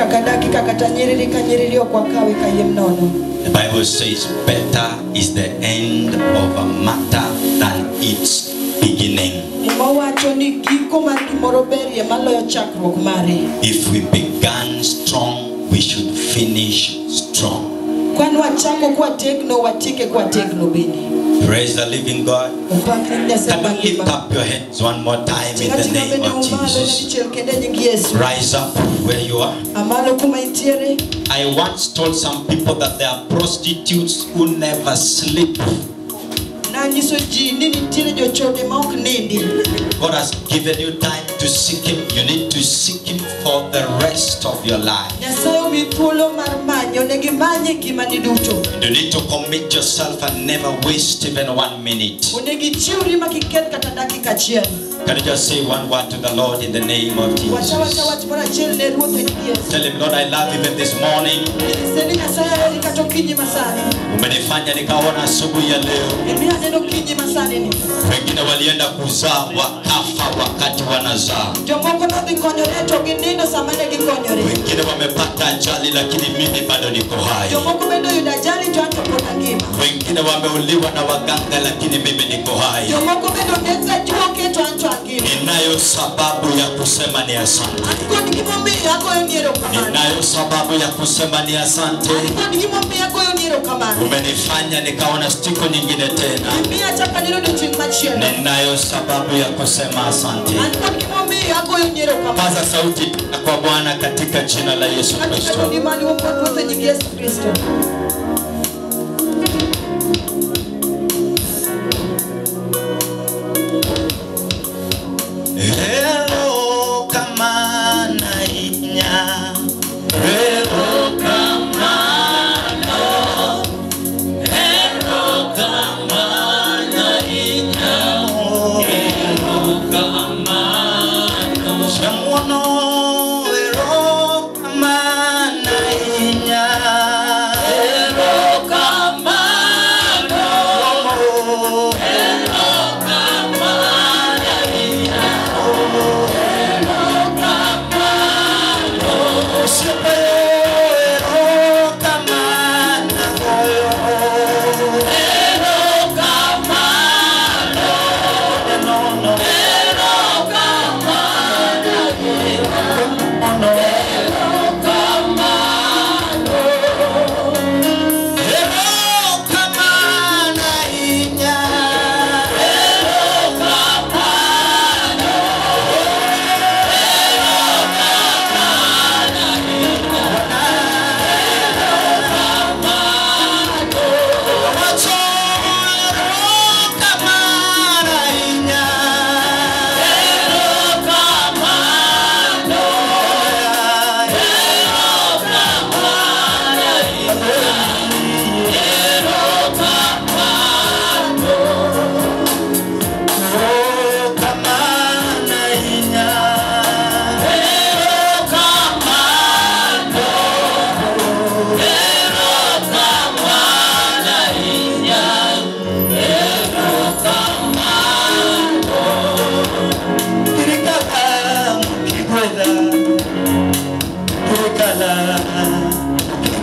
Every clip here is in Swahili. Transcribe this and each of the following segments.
kakadaki kakatanyiriri kwa kawe kaye mnono The Bible says, better is the end of a matter than its beginning. If we began strong, we should finish strong. kwan wachako bende Praise the living God. Can you lift up your hands one more time in the name of Jesus? dichiel kende nying yesu Rise up where you are. amalo kuma intiere I once told some people that there are prostitutes who never sleep. nanyiso ji ni nitiere jochode ma ok God has given you time to seek Him. You need to seek Him for the rest of your life. nyasaye omi thuolo mar manyo negi manye ngimani duto You need to commit yourself and never waste even one minute. onego ichiwri ma kiketh kata dakika achiel Can you just say one word to the Lord in the name of Jesus? wach moro achiel ne ruoth nying yesu Tell Him, Lord, I love you even this morning. Nyise ni nyasaye aheri kata Umenifanya nikaona asubuhi ya leo. imiyo aneno okinyi masani ni Wengine walienda kuzaa wakafa wakati wanazaa. Jomoko nodhi konyore to ginindo sama ne gikonyore. Wengine wamepata ajali, lakini mimi bado niko hai. Wengine wameuliwa na waganga, lakini mimi niko hai. Ninayo sababu ya kusema ni asante. Ninayo sababu ya kusema ni asante. Umenifanya nikaona siku nyingine tena. Ninayo sababu ya kusema asante. Paza sauti kwa Bwana katika jina la Yesu naszego mniemaniu opłacony nim jest Chrystus.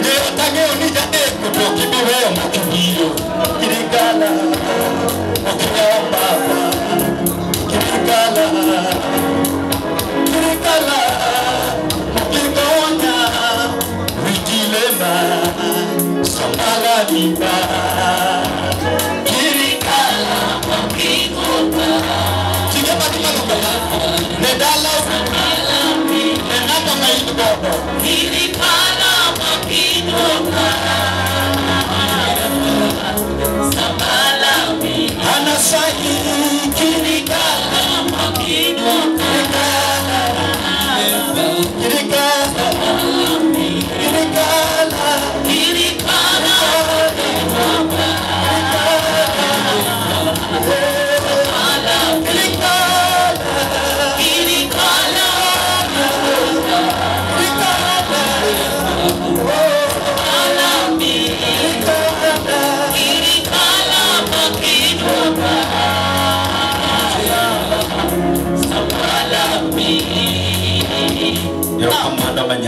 Ngeo tageo ni jadeko to kibiweyo He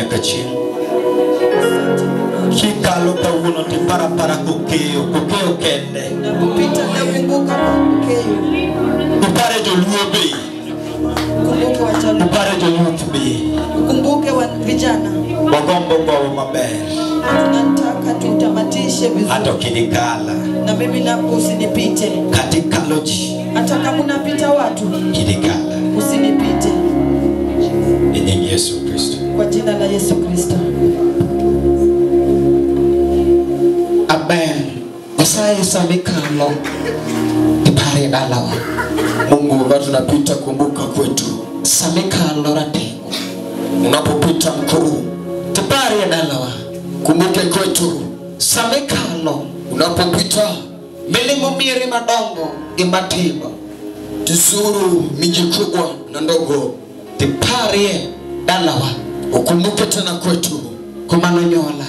erokamano chini. Kikalo kawuono to parapara kokeyo kokeyo kende. Upare joluo be upare joluth be kumbuke wa vijana. wagombo gowo maber hata vizuri, kinikala na mimi napo usinipite, katika loji. Hata kama unapita watu. Kinikala. Usinipite, e yesu kristo kwa jina la Yesu Kristo. Amen. Nyasaye sami kalo ipare dalawa. Mungu wakati unapita kumbuka kwetu. samikalo ratengo. Unapopita mkuu tipare dalawa. Kumbuke kwetu. samikalo unapopita milimo miere madongo imatima Tizuru miji kubwa na ndogo. Tiparie dalawa. Ukumbuke tena kwetu. Kumanonyola.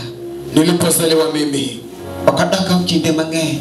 Nilipozaliwa mimi. Wakadaka mkinde mang'eny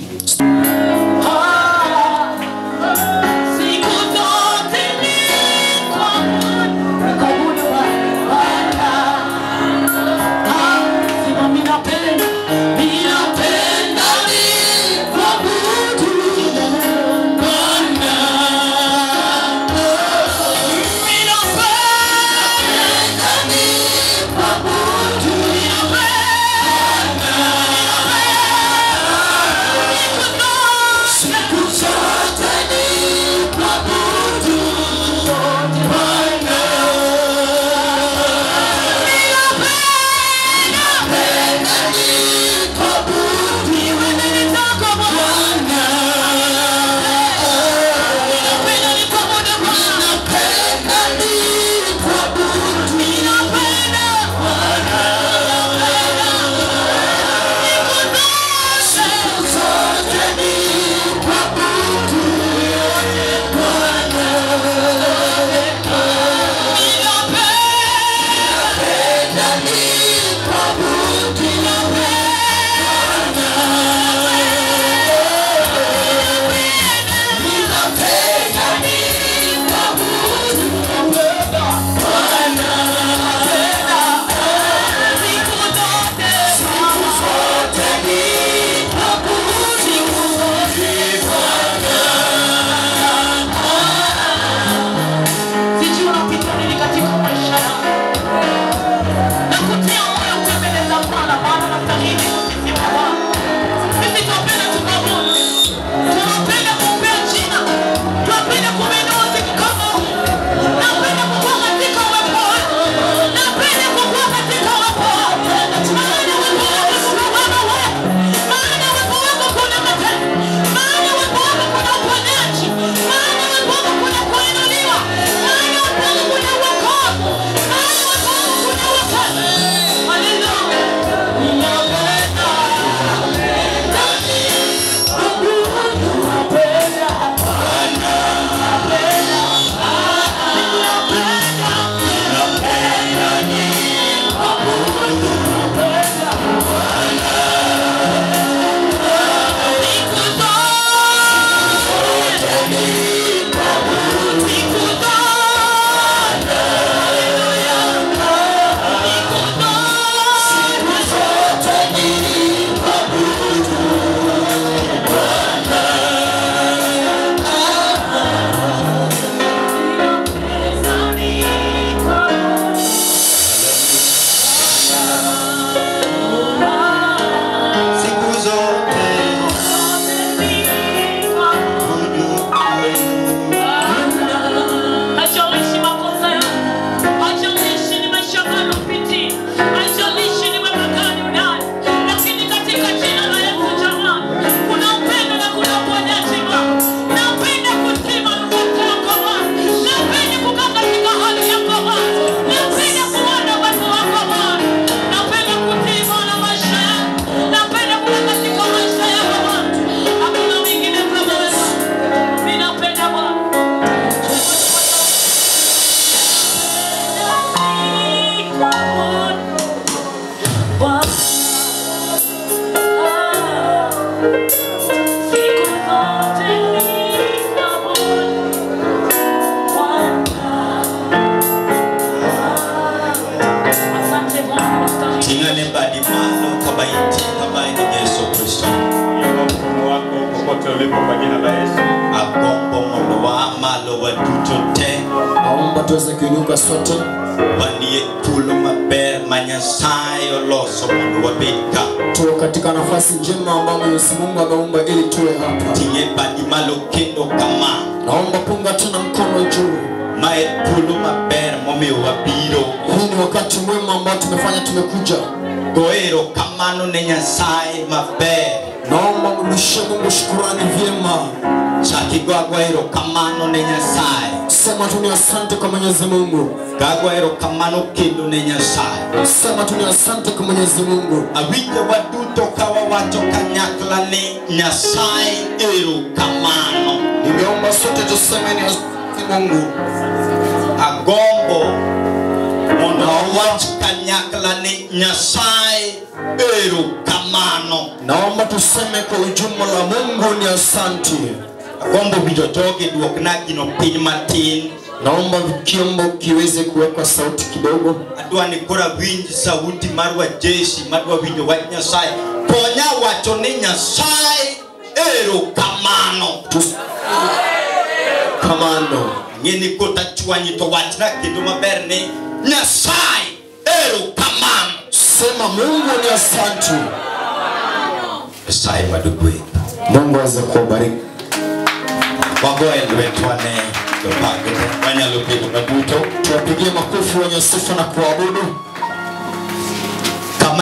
ulipo kwa jina la Yesu. agombo mondo wa malo waduto te naomba tuweze kuinuka sote wanie thuolo maber ma Nyasaye oloso mondo wabed ka tuwe katika nafasi njema ambayo Mwenyezi Mungu ameumba ili tuwe hapa. ting'e badi malo kendo kama Naomba punga tena mkono juu. mae thuolo maber momiyo wabiro Hii ni wakati mwema ambao tumefanya tumekuja. goero kamano ne Nyasaye maber Naomba mrudishie Mungu shukurani vyema. chakigwagwa kamano ne Nyasaye Sema tu ni asante kwa Mwenyezi Mungu. gagwa kamano kendo ne Nyasaye Sema tu ni asante kwa Mwenyezi Mungu. awinjo waduto kawa wato kanyakla ni Nyasaye erokamano Nimeomba sote tuseme ni asante Mungu. Nyasaye erokamano Naomba tuseme kwa ujumla Mungu ni asante. agombo winjo jogi duokna gino piny matin Naomba kiombo kiweze kuwekwa sauti kidogo. adwa ni kora winj sauti mar wajeshi madwa winjo wach Nyasaye konya wacho ni Nyasaye erokamano Tus kamano. ng'eni ni kotachwanyi to wachna kendo maber ni Nyasaye erokamano Sema Mungu ni asante. Nyasaye madugwe Mungu aweze kubariki. wagoye twane. Tupange. Fanya wanyalo na buto. Tuwapigie makofi wenye sifa na kuabudu.